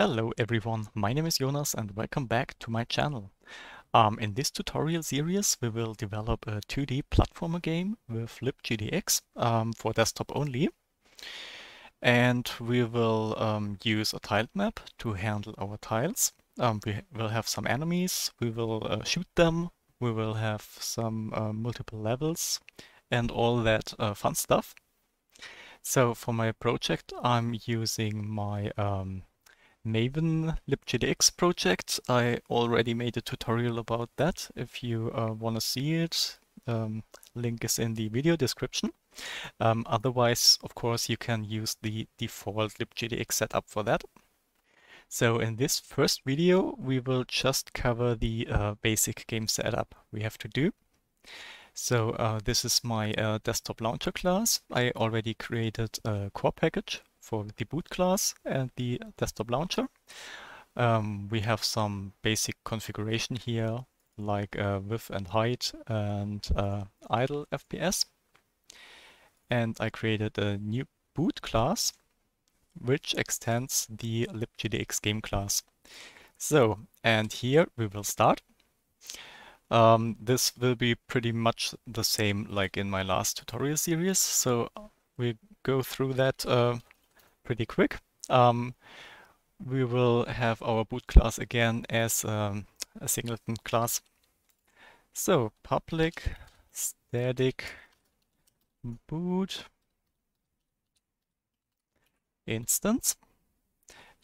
Hello everyone, my name is Jonas and welcome back to my channel. Um, in this tutorial series we will develop a 2D platformer game with libgdx um, for desktop only. And we will um, use a tiled map to handle our tiles. Um, we will have some enemies, we will uh, shoot them, we will have some uh, multiple levels and all that uh, fun stuff. So for my project I'm using my um, Maven libgdx project. I already made a tutorial about that. If you uh, want to see it, um, link is in the video description. Um, otherwise, of course, you can use the default libgdx setup for that. So in this first video, we will just cover the uh, basic game setup we have to do. So uh, this is my uh, desktop launcher class. I already created a core package for the boot class and the desktop launcher. Um, we have some basic configuration here, like uh, width and height and uh, idle FPS. And I created a new boot class, which extends the libgdx game class. So, and here we will start. Um, this will be pretty much the same like in my last tutorial series. So we go through that uh, pretty quick. Um, we will have our boot class again as um, a singleton class. So public static boot instance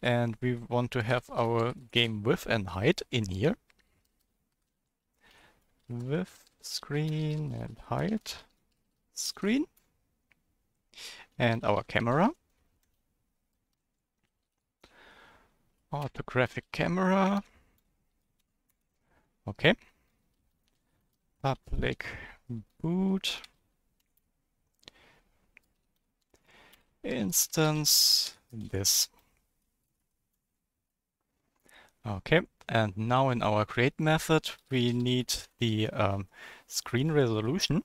and we want to have our game width and height in here width screen and height screen and our camera Orthographic camera. Okay. Public boot. Instance this. Okay, and now in our create method, we need the um, screen resolution.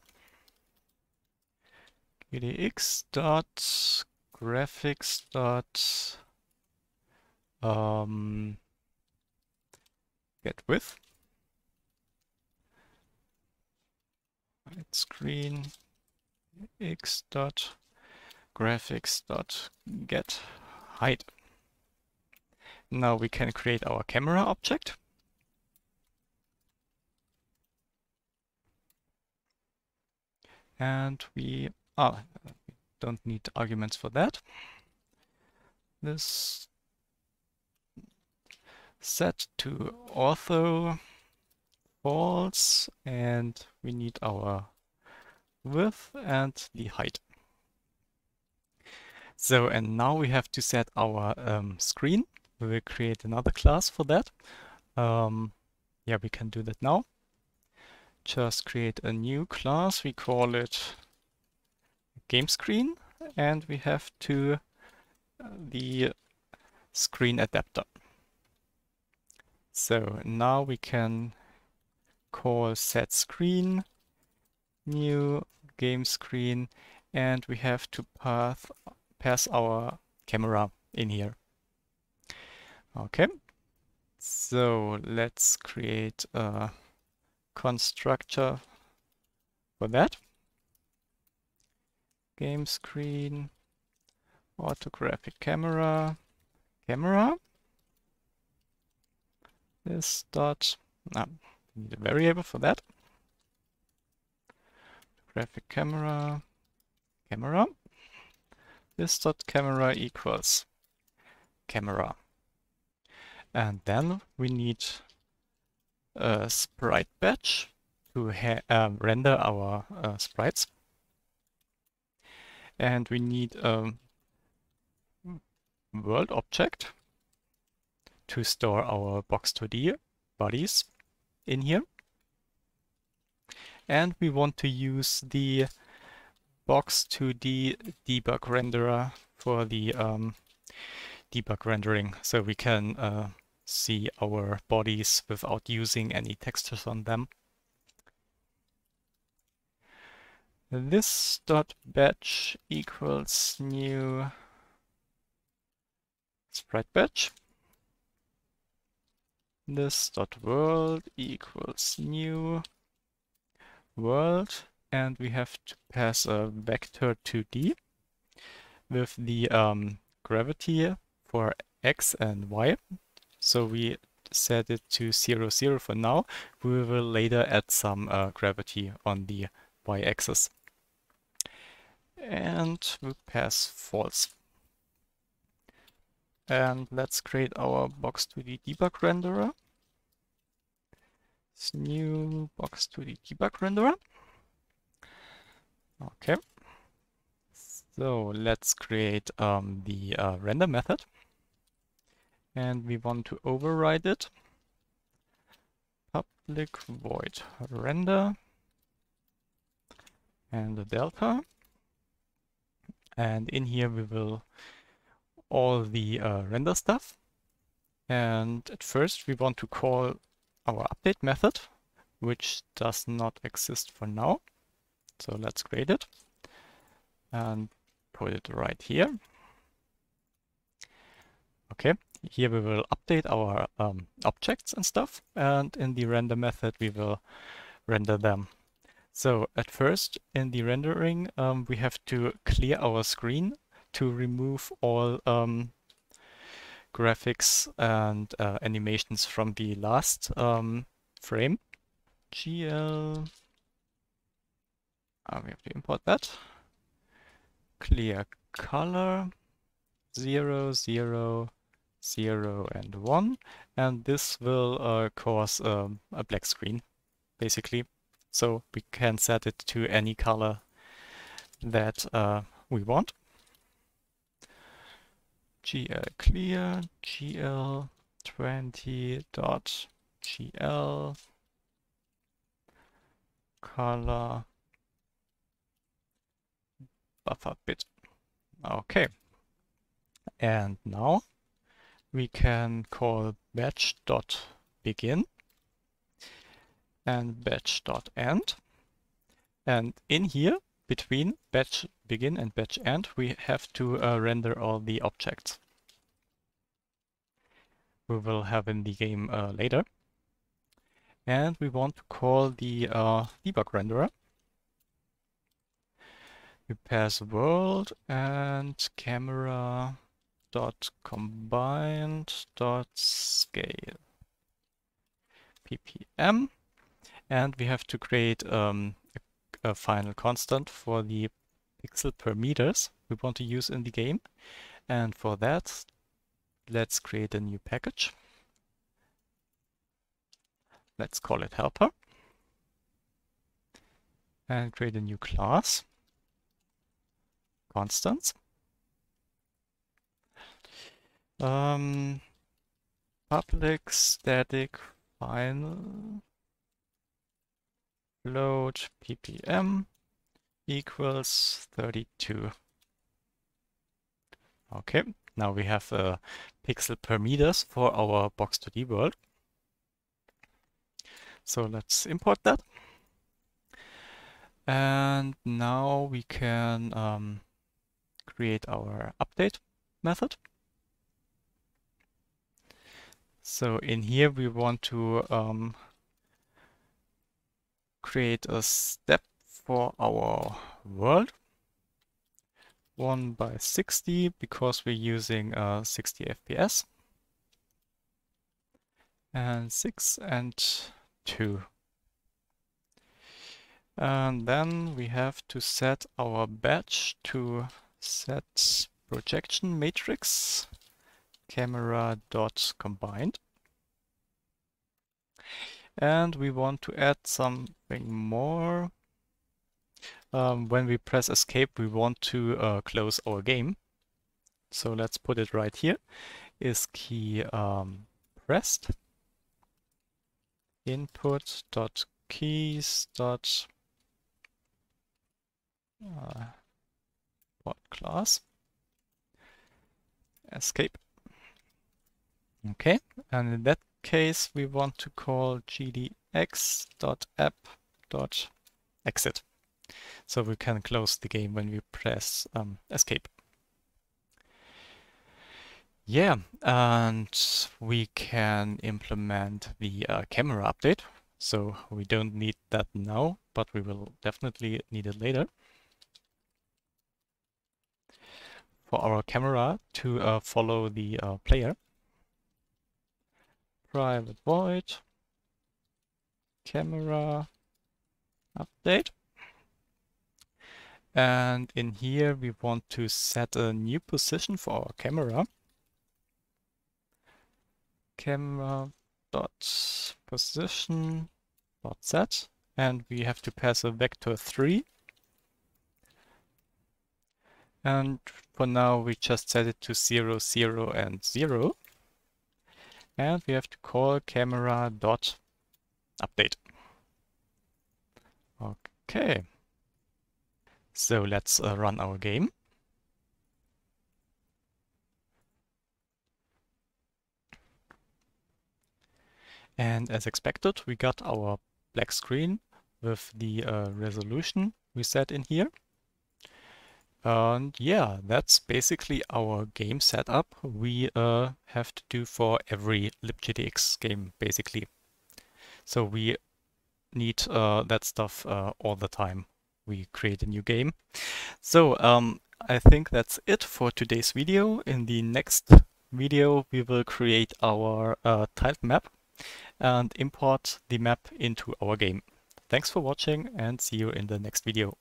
gdx dot graphics dot um, get width. Right screen x dot graphics dot get height. Now we can create our camera object. And we, ah, we don't need arguments for that. This set to ortho false and we need our width and the height. So and now we have to set our um, screen. We will create another class for that. Um, yeah, we can do that now. Just create a new class. We call it game screen and we have to uh, the screen adapter. So now we can call set screen, new game screen, and we have to path, pass our camera in here. Okay, so let's create a constructor for that. Game screen, orthographic camera, camera this dot ah, need a variable for that. Graphic camera camera. This dot camera equals camera. And then we need a sprite batch to uh, render our uh, sprites. And we need a world object to store our box2D bodies in here. And we want to use the box2D debug renderer for the um, debug rendering so we can uh, see our bodies without using any textures on them. This dot batch equals new sprite batch this dot world equals new world and we have to pass a vector 2d with the um, gravity for x and y. So we set it to 0, 0 for now. We will later add some uh, gravity on the y-axis. And we pass false. And let's create our box2d debug renderer. This new box2d debug renderer. Okay. So let's create um, the uh, render method. And we want to override it. Public void render and the delta. And in here we will all the uh, render stuff. And at first we want to call our update method, which does not exist for now. So let's create it and put it right here. Okay, here we will update our um, objects and stuff, and in the render method we will render them. So at first, in the rendering, um, we have to clear our screen to remove all um, graphics and uh, animations from the last um, frame. GL, uh, we have to import that. Clear color, 0, 0, 0 and 1. And this will uh, cause um, a black screen, basically. So we can set it to any color that uh, we want. Gl clear gl 20 dot gl color buffer bit. Okay. And now we can call batch dot begin and batch dot end. And in here, between batch begin and batch end, we have to uh, render all the objects. We will have in the game uh, later. And we want to call the uh, debug renderer. We pass world and camera dot combined dot scale ppm and we have to create um, a, final constant for the pixel per meters we want to use in the game. And for that let's create a new package. Let's call it helper. And create a new class. Constants. Um, public static final float ppm equals 32. Okay, now we have a pixel per meters for our box2d world. So let's import that. And now we can um, create our update method. So in here we want to um, create a step for our world. 1 by 60 because we're using uh, 60 FPS. And 6 and 2. And then we have to set our batch to set projection matrix camera dot combined. And we want to add something more. Um, when we press escape, we want to uh, close our game. So let's put it right here. Is key um, pressed. Input dot keys dot uh, what class escape. Okay, and in that case we want to call gdx.app.exit. So we can close the game when we press um, escape. Yeah, and we can implement the uh, camera update. So we don't need that now, but we will definitely need it later. For our camera to uh, follow the uh, player. Private void camera update. And in here we want to set a new position for our camera. Camera dot position dot set and we have to pass a vector 3 and for now we just set it to 0 0 and 0 and we have to call camera dot update. Okay. So let's uh, run our game. And as expected, we got our black screen with the uh, resolution we set in here. And yeah, that's basically our game setup we uh, have to do for every libgdx game, basically. So we need uh, that stuff uh, all the time we create a new game. So um, I think that's it for today's video. In the next video, we will create our uh, tiled map and import the map into our game. Thanks for watching and see you in the next video.